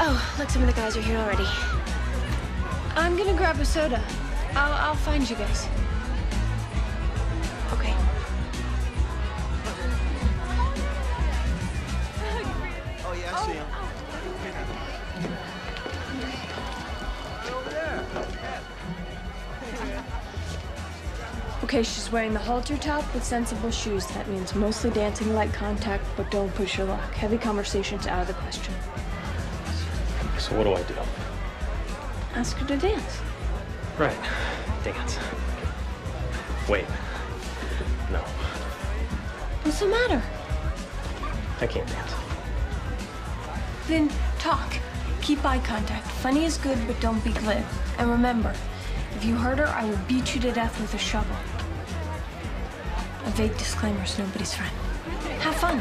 Oh, look, some of the guys are here already. I'm gonna grab a soda. I'll, I'll find you guys. Okay, she's wearing the halter top with sensible shoes. That means mostly dancing light contact, but don't push your luck. Heavy conversations out of the question. So what do I do? Ask her to dance. Right. Dance. Wait. No. What's the matter? I can't dance. Then talk. Keep eye contact. Funny is good, but don't be glib. And remember, if you hurt her, I will beat you to death with a shovel. Vague disclaimer is nobody's friend. Have fun.